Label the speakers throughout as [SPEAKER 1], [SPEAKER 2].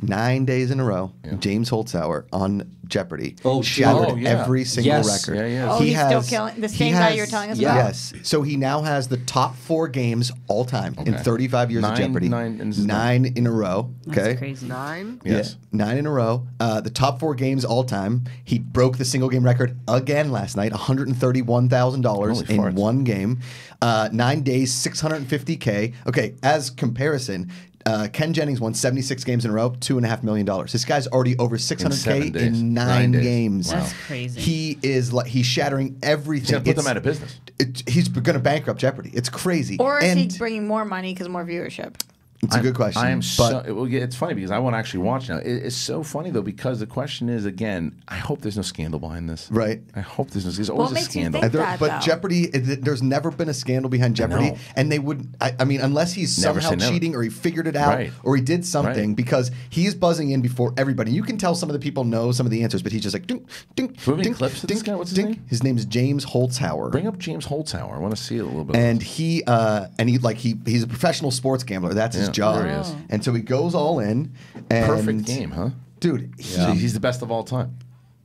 [SPEAKER 1] nine days in a row, James Holzhauer on Jeopardy
[SPEAKER 2] Oh,
[SPEAKER 1] shattered
[SPEAKER 2] oh,
[SPEAKER 3] yeah.
[SPEAKER 1] every single
[SPEAKER 2] Yes.
[SPEAKER 1] record.
[SPEAKER 3] Yeah, yeah.
[SPEAKER 4] Oh, he's still killing- the
[SPEAKER 1] he
[SPEAKER 4] same guy you were telling us about?
[SPEAKER 1] Yes. So he now has the top four games all time in 35 years of Jeopardy.
[SPEAKER 3] nine- and this is
[SPEAKER 1] nine in a row.
[SPEAKER 5] That's
[SPEAKER 1] Okay.
[SPEAKER 5] crazy.
[SPEAKER 6] Nine?
[SPEAKER 3] Yes.
[SPEAKER 1] Yeah, nine in a row. Uh, the top four games all time. He broke the single game record again last night, one hundred and thirty-one thousand dollars in
[SPEAKER 3] farts.
[SPEAKER 1] one game. Uh, nine days, six hundred and fifty k. Okay, as comparison. Uh, Ken Jennings won 76 games in a row, two and a half million dollars. This guy's already over 600k
[SPEAKER 3] seven days.
[SPEAKER 1] in nine,
[SPEAKER 3] Nine
[SPEAKER 1] games.
[SPEAKER 3] Wow.
[SPEAKER 5] That's crazy.
[SPEAKER 1] He is like he's shattering everything.
[SPEAKER 3] He's gonna put them out of business.
[SPEAKER 1] it- he's going to bankrupt Jeopardy. It's crazy.
[SPEAKER 4] Or is
[SPEAKER 1] and
[SPEAKER 4] he bringing more money because more viewership?
[SPEAKER 1] It's a good question.
[SPEAKER 3] I am
[SPEAKER 1] but
[SPEAKER 3] so. It, it's funny because I want to actually watch now. It, it's so funny though because the question is again. I hope there's no scandal behind this.
[SPEAKER 1] Right.
[SPEAKER 3] I hope there's no. There's
[SPEAKER 4] What
[SPEAKER 3] always a
[SPEAKER 4] makes you
[SPEAKER 3] scandal.
[SPEAKER 4] think
[SPEAKER 1] There-
[SPEAKER 4] that,
[SPEAKER 1] but
[SPEAKER 4] though.
[SPEAKER 1] Jeopardy, it- there's never been a scandal behind Jeopardy, and they would. I, I mean, unless he's
[SPEAKER 3] Never
[SPEAKER 1] somehow
[SPEAKER 3] say never.
[SPEAKER 1] cheating or he figured it out
[SPEAKER 3] Right.
[SPEAKER 1] or he did something,
[SPEAKER 3] Right.
[SPEAKER 1] because he's buzzing in before everybody. You can tell some of the people know some of the answers, but he's just like ding, ding,
[SPEAKER 3] Do we have any
[SPEAKER 1] ding,
[SPEAKER 3] clips of
[SPEAKER 1] ding.
[SPEAKER 3] What's his
[SPEAKER 1] ding.
[SPEAKER 3] name?
[SPEAKER 1] His name is James Holzhauer.
[SPEAKER 3] Bring up James Holzhauer. I want to see it a little bit.
[SPEAKER 1] and he uh, and he like he he's a professional sports gambler. That's his
[SPEAKER 3] Yeah,
[SPEAKER 1] job.
[SPEAKER 3] there he is.
[SPEAKER 1] And so he goes all in. And
[SPEAKER 3] perfect game, huh?
[SPEAKER 1] dude. he-
[SPEAKER 3] So he's the best of all time.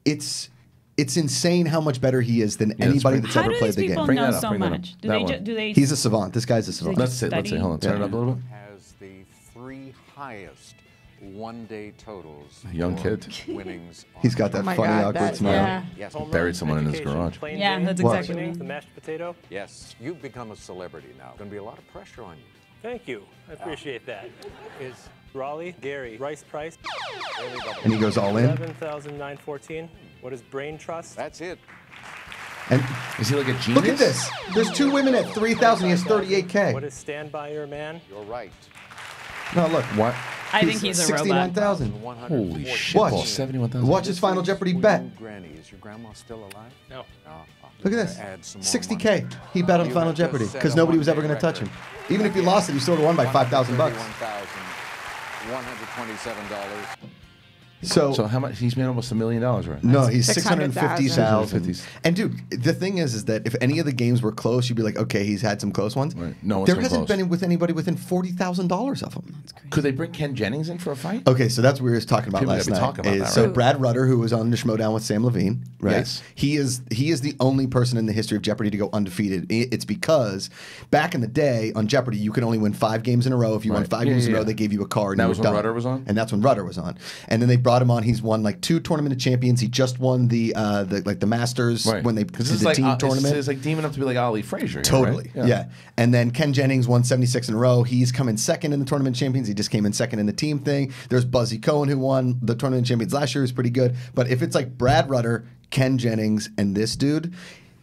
[SPEAKER 1] it's it's insane how much better he is than
[SPEAKER 3] that's
[SPEAKER 1] anybody
[SPEAKER 3] great.
[SPEAKER 1] that's
[SPEAKER 5] How
[SPEAKER 1] ever played the game.
[SPEAKER 3] Bring that up,
[SPEAKER 5] so
[SPEAKER 3] bring that up.
[SPEAKER 5] much? Do
[SPEAKER 3] That
[SPEAKER 5] they? Ju- do they?
[SPEAKER 1] He's a savant. This guy's a savant.
[SPEAKER 3] Let's see. Let's see. Hold on. Turn it up a little bit.
[SPEAKER 7] has the three highest one-day totals.
[SPEAKER 3] Young kid.
[SPEAKER 7] Winnings.
[SPEAKER 1] He's
[SPEAKER 7] on
[SPEAKER 1] got that
[SPEAKER 4] Oh
[SPEAKER 1] funny
[SPEAKER 4] God,
[SPEAKER 1] awkward
[SPEAKER 4] that-
[SPEAKER 1] smile.
[SPEAKER 4] yeah.
[SPEAKER 7] Yes,
[SPEAKER 3] Buried someone in his garage.
[SPEAKER 5] Yeah, that's
[SPEAKER 1] What?
[SPEAKER 5] exactly. what I
[SPEAKER 8] The
[SPEAKER 5] mean.
[SPEAKER 8] mashed potato?
[SPEAKER 7] yes. You've become a celebrity now. Going to be a lot of pressure on you.
[SPEAKER 8] Thank you. I appreciate that. Is Raleigh, Gary, Rice Price,
[SPEAKER 1] And he goes all in.
[SPEAKER 8] 11,914. What is Brain Trust?
[SPEAKER 7] That's it.
[SPEAKER 1] And
[SPEAKER 3] Is he like a genius?
[SPEAKER 1] look at this. There's two women at 3,000. He has 38K.
[SPEAKER 8] What is Stand By Your Man?
[SPEAKER 7] You're right.
[SPEAKER 1] No, look.
[SPEAKER 3] What?
[SPEAKER 5] I think he's a robot.
[SPEAKER 1] 69,000.
[SPEAKER 3] Holy shit!
[SPEAKER 1] Watch.
[SPEAKER 3] Paul, Seventy-one thousand.
[SPEAKER 1] Watch his Final Jeopardy bet.
[SPEAKER 7] Granny, is your grandma still alive?
[SPEAKER 8] No.
[SPEAKER 7] No.
[SPEAKER 1] Look at this.
[SPEAKER 7] add
[SPEAKER 1] 60K. He bet on Final Jeopardy because nobody was ever going to touch him. Even if he lost it, he still would have won by 5,000 bucks.
[SPEAKER 7] $131,127.
[SPEAKER 1] So,
[SPEAKER 3] So how much? He's made almost a million dollars, right? Now.
[SPEAKER 1] No, he's
[SPEAKER 4] 600,000.
[SPEAKER 1] 650,000.
[SPEAKER 3] 650,000.
[SPEAKER 1] And dude, the thing is, is that if any of the games were close, you'd be like, okay, he's had some close ones.
[SPEAKER 3] Right. No one's
[SPEAKER 1] there hasn't
[SPEAKER 3] close.
[SPEAKER 1] been with anybody within $40,000 of them.
[SPEAKER 3] Could they bring Ken Jennings in for a fight?
[SPEAKER 1] Okay, so that's what we were talking about
[SPEAKER 3] People
[SPEAKER 1] last night.
[SPEAKER 3] about
[SPEAKER 1] is-
[SPEAKER 3] that,
[SPEAKER 1] so? Brad Rutter, who was on the Schmodown with Samm Levine, right?
[SPEAKER 3] Yes.
[SPEAKER 1] He is he is the only person in the history of Jeopardy to go undefeated. It's because back in the day on Jeopardy, you could only win five games in a row. If you won five
[SPEAKER 3] Yeah,
[SPEAKER 1] games
[SPEAKER 3] yeah,
[SPEAKER 1] in a row,
[SPEAKER 3] yeah.
[SPEAKER 1] they gave you a card. And
[SPEAKER 3] That
[SPEAKER 1] you
[SPEAKER 3] was when
[SPEAKER 1] done.
[SPEAKER 3] Rutter was on?
[SPEAKER 1] and that's when Rutter was on. And then they brought him on. He's won like two tournament of champions. He just won the uh, the like the Masters
[SPEAKER 3] Right.
[SPEAKER 1] when they
[SPEAKER 3] because
[SPEAKER 1] did
[SPEAKER 3] it's
[SPEAKER 1] the
[SPEAKER 3] like
[SPEAKER 1] team
[SPEAKER 3] uh,
[SPEAKER 1] tournament.
[SPEAKER 3] It's, like teaming up to be like Ali Frazier.
[SPEAKER 1] Totally.
[SPEAKER 3] right?
[SPEAKER 1] Yeah. And then Ken Jennings won 76 in a row. He's come in second in the tournament champions. He just came in second in the team thing. There's Buzzy Cohen who won the tournament champions last year. Who's pretty good. But if it's like Brad Rutter, Ken Jennings, and this dude,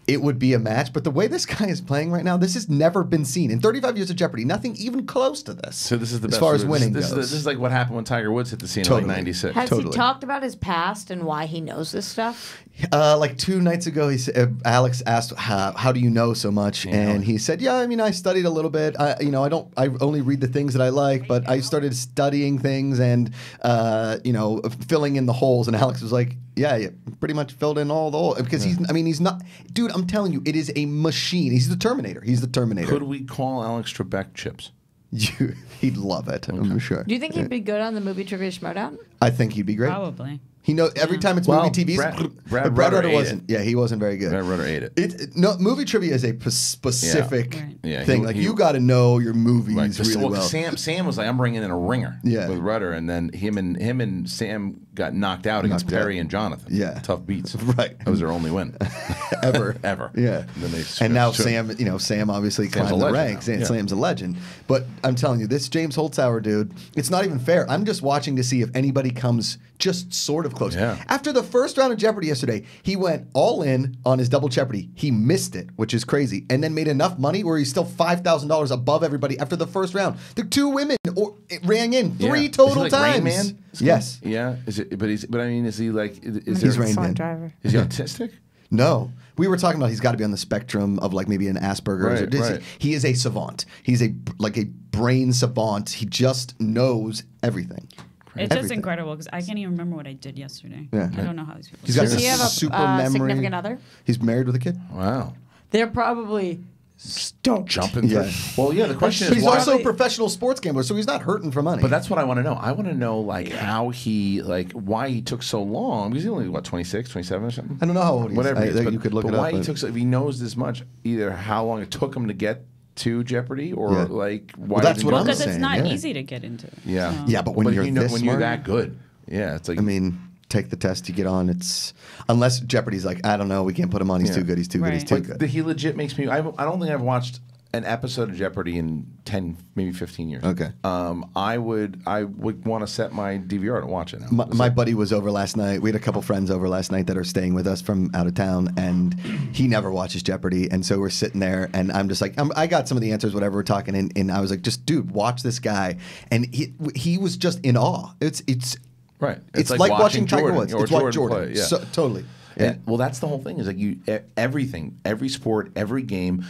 [SPEAKER 1] it would be a match. But the way this guy is playing right now, this has never been seen in 35 years of Jeopardy. Nothing even close to this.
[SPEAKER 3] So this is the
[SPEAKER 1] as
[SPEAKER 3] best
[SPEAKER 1] far as winning
[SPEAKER 3] This,
[SPEAKER 1] goes.
[SPEAKER 3] is, this is like what happened when Tiger Woods hit the scene
[SPEAKER 1] Totally.
[SPEAKER 3] in like '96.
[SPEAKER 4] Has
[SPEAKER 1] Totally.
[SPEAKER 4] he talked about his past and why he knows this stuff?
[SPEAKER 1] Uh, like two nights ago, he said, uh, Alex asked, how, "How do you know so much?" And he said, "Yeah, I mean, I studied a little bit. I, you know, I don't. I only read the things that I like, but I started studying things and, uh, you know, filling in the holes." And Alex was like, "Yeah, you pretty much filled in all the holes because he's. I mean, he's not, dude. I'm telling you, it is a machine. He's the Terminator. He's the Terminator.
[SPEAKER 3] Could we call Alex Trebek chips?
[SPEAKER 1] You, he'd love it. I'm sure.
[SPEAKER 4] Do you think he'd be good on the movie Trivia Schmodown?
[SPEAKER 1] I think he'd be great.
[SPEAKER 5] Probably.
[SPEAKER 1] He know every time it's
[SPEAKER 3] Well,
[SPEAKER 1] movie TV.
[SPEAKER 3] Brad- Brad
[SPEAKER 1] Brad
[SPEAKER 3] Rutter
[SPEAKER 1] Rutter wasn't.
[SPEAKER 3] it.
[SPEAKER 1] Yeah, he wasn't very good.
[SPEAKER 3] Brad Rutter ate it.
[SPEAKER 1] It no movie trivia is a p- specific
[SPEAKER 5] Yeah. Right.
[SPEAKER 3] Yeah,
[SPEAKER 1] thing.
[SPEAKER 3] he-
[SPEAKER 1] like
[SPEAKER 3] he-
[SPEAKER 1] you got to know your movies
[SPEAKER 3] Right. 'cause-
[SPEAKER 1] really
[SPEAKER 3] well,
[SPEAKER 1] well.
[SPEAKER 3] 'cause Sam Sam was like, I'm bringing in a ringer
[SPEAKER 1] Yeah.
[SPEAKER 3] with Rutter, and then him and him and Sam got knocked out against
[SPEAKER 1] Knocked out.
[SPEAKER 3] Perry and Jonathan.
[SPEAKER 1] Yeah.
[SPEAKER 3] tough beats.
[SPEAKER 1] Right.
[SPEAKER 3] that was their only win
[SPEAKER 1] ever,
[SPEAKER 3] ever.
[SPEAKER 1] Yeah,
[SPEAKER 3] And, then they
[SPEAKER 1] and now. Sam, you know, Sam obviously
[SPEAKER 3] Sam's
[SPEAKER 1] climbed the ranks.
[SPEAKER 3] now.
[SPEAKER 1] and
[SPEAKER 3] Yeah.
[SPEAKER 1] Sam's a legend. But I'm telling you, this James Holzhauer dude, it's not even fair. I'm just watching to see if anybody comes just sort of close.
[SPEAKER 3] Yeah.
[SPEAKER 1] After the first round of Jeopardy yesterday, he went all in on his double Jeopardy. He missed it, which is crazy, and then made enough money where he's still five thousand dollars above everybody after the first round. The two women or, it rang in three
[SPEAKER 3] he
[SPEAKER 1] total
[SPEAKER 3] like
[SPEAKER 1] times.
[SPEAKER 3] Man?
[SPEAKER 1] Yes.
[SPEAKER 3] Yeah. Is it? But he's. But I mean, is he like? Is
[SPEAKER 1] He's
[SPEAKER 3] there,
[SPEAKER 1] Rain
[SPEAKER 4] Fun
[SPEAKER 1] Man.
[SPEAKER 4] driver.
[SPEAKER 3] Is he autistic?
[SPEAKER 1] No. We were talking about he's got to be on the spectrum of like maybe an Asperger's.
[SPEAKER 3] Right,
[SPEAKER 1] or,
[SPEAKER 3] right.
[SPEAKER 1] He is a savant. He's a like a brain savant. He just knows everything.
[SPEAKER 5] It's just incredible because I can't even remember what I did yesterday.
[SPEAKER 1] Yeah.
[SPEAKER 5] I don't know how these people.
[SPEAKER 1] He's got
[SPEAKER 4] Does he have a
[SPEAKER 1] super
[SPEAKER 4] uh,
[SPEAKER 1] memory.
[SPEAKER 4] significant other?
[SPEAKER 1] He's married with a kid.
[SPEAKER 3] Wow.
[SPEAKER 4] They're probably Stoked.
[SPEAKER 3] jumping.
[SPEAKER 1] Yeah.
[SPEAKER 3] through. Well, yeah. The question
[SPEAKER 1] But
[SPEAKER 3] is
[SPEAKER 1] he's
[SPEAKER 3] why.
[SPEAKER 1] also a professional sports gambler, so he's not hurting for money.
[SPEAKER 3] But that's what I want to know. I want to know like how he like why he took so long because he's only what 26, 27 or something.
[SPEAKER 1] I don't know how old he is.
[SPEAKER 3] Whatever.
[SPEAKER 1] I-
[SPEAKER 3] is, but,
[SPEAKER 1] you could look
[SPEAKER 3] but
[SPEAKER 1] it up,
[SPEAKER 3] why he took so if he knows this much, either how long it took him to get to Jeopardy or
[SPEAKER 1] Yeah.
[SPEAKER 3] like why
[SPEAKER 1] Well, that's what
[SPEAKER 3] didn't
[SPEAKER 1] I'm
[SPEAKER 3] go-
[SPEAKER 5] Because it's not
[SPEAKER 1] yeah.
[SPEAKER 5] easy to get into.
[SPEAKER 3] Yeah.
[SPEAKER 5] So-
[SPEAKER 1] Yeah, but when you're
[SPEAKER 3] you know,
[SPEAKER 1] this
[SPEAKER 3] when you're that good, yeah, it's like
[SPEAKER 1] I mean, take the test you get on. It's unless Jeopardy's like, I don't know, we can't put him on. He's
[SPEAKER 3] Yeah.
[SPEAKER 1] too good. He's too good. He's too
[SPEAKER 3] Like,
[SPEAKER 1] good.
[SPEAKER 3] the, he legit makes me. I, I don't think I've watched an episode of Jeopardy in ten, maybe fifteen years.
[SPEAKER 1] Okay.
[SPEAKER 3] Um, I would, I would want to set my DVR to watch it. Now.
[SPEAKER 1] My, my buddy was over last night. We had a couple friends over last night that are staying with us from out of town, and he never watches Jeopardy. And so we're sitting there, and I'm just like, I'm, I got some of the answers, whatever we're talking, and, and I was like, just dude, watch this guy, and he he was just in awe. It's it's
[SPEAKER 3] right.
[SPEAKER 1] it's, like, watching, Tiger
[SPEAKER 3] Jordan,
[SPEAKER 1] Woods. It's like
[SPEAKER 3] Jordan
[SPEAKER 1] Jordan.
[SPEAKER 3] play, yeah.
[SPEAKER 1] So, totally. Yeah.
[SPEAKER 3] And, well, that's the whole thing. Is like you everything, every sport, every game.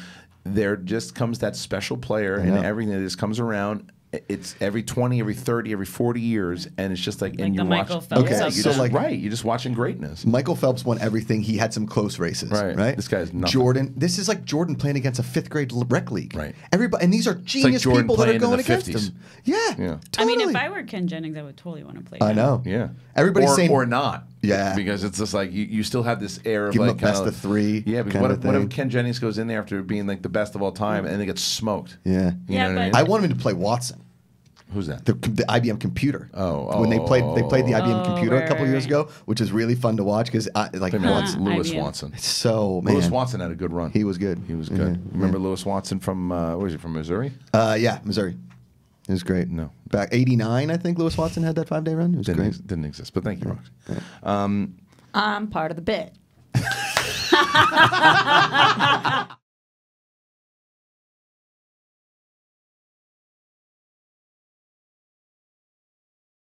[SPEAKER 3] There just comes that special player, and everything that just comes around. It's every twenty, every thirty, every forty years, and it's just like, and you
[SPEAKER 5] the
[SPEAKER 3] watch.
[SPEAKER 5] Michael Phelps
[SPEAKER 1] Okay,
[SPEAKER 3] you're just,
[SPEAKER 1] so, like-
[SPEAKER 3] right, you're just watching greatness.
[SPEAKER 1] Michael Phelps won everything. He had some close races.
[SPEAKER 3] Right.
[SPEAKER 1] Right.
[SPEAKER 3] This guy's nothing.
[SPEAKER 1] Jordan. This is like Jordan playing against a fifth grade l- rec league.
[SPEAKER 3] Right.
[SPEAKER 1] Everybody, and these are genius
[SPEAKER 3] Jordan
[SPEAKER 1] people that are going against
[SPEAKER 3] 50s.
[SPEAKER 1] him. Yeah.
[SPEAKER 3] Yeah. Totally.
[SPEAKER 5] I mean, if. I were Ken Jennings, I would totally want to play.
[SPEAKER 1] I
[SPEAKER 5] him.
[SPEAKER 1] know.
[SPEAKER 3] Yeah.
[SPEAKER 1] Everybody's
[SPEAKER 3] or,
[SPEAKER 1] saying-
[SPEAKER 3] or not.
[SPEAKER 1] Yeah.
[SPEAKER 3] Because it's just like you, you still have this air of
[SPEAKER 1] Give him
[SPEAKER 3] like
[SPEAKER 1] a best
[SPEAKER 3] kinda-
[SPEAKER 1] of three
[SPEAKER 3] Yeah. Because what if, what if. Ken Jennings goes in there after being like the best of all time mm. and they get smoked?
[SPEAKER 1] Yeah.
[SPEAKER 3] You
[SPEAKER 5] Yeah,
[SPEAKER 3] know what I mean?
[SPEAKER 1] I want him to play Watson.
[SPEAKER 3] Who's that?
[SPEAKER 1] The, the IBM computer.
[SPEAKER 3] Oh,
[SPEAKER 1] when they
[SPEAKER 3] oh,
[SPEAKER 1] played they played the
[SPEAKER 3] oh,
[SPEAKER 1] IBM
[SPEAKER 5] oh,
[SPEAKER 1] computer a couple
[SPEAKER 5] right,
[SPEAKER 1] years ago, which is really fun to watch because like
[SPEAKER 3] I
[SPEAKER 1] Watson.
[SPEAKER 3] Lewis
[SPEAKER 5] IBM.
[SPEAKER 3] Watson.
[SPEAKER 1] So man,
[SPEAKER 3] Lewis Watson had a good run.
[SPEAKER 1] He was good.
[SPEAKER 3] He was
[SPEAKER 1] Yeah,
[SPEAKER 3] good.
[SPEAKER 1] yeah.
[SPEAKER 3] Remember Lewis Watson from uh, where is he from Missouri?
[SPEAKER 1] Uh, yeah, Missouri. It was great.
[SPEAKER 3] No.
[SPEAKER 1] back '89, I think Lewis Watson had that five day run. It was
[SPEAKER 3] Didn't,
[SPEAKER 1] great.
[SPEAKER 3] ex- didn't exist. But thank you, Rox. Um,
[SPEAKER 4] I'm part of the bit.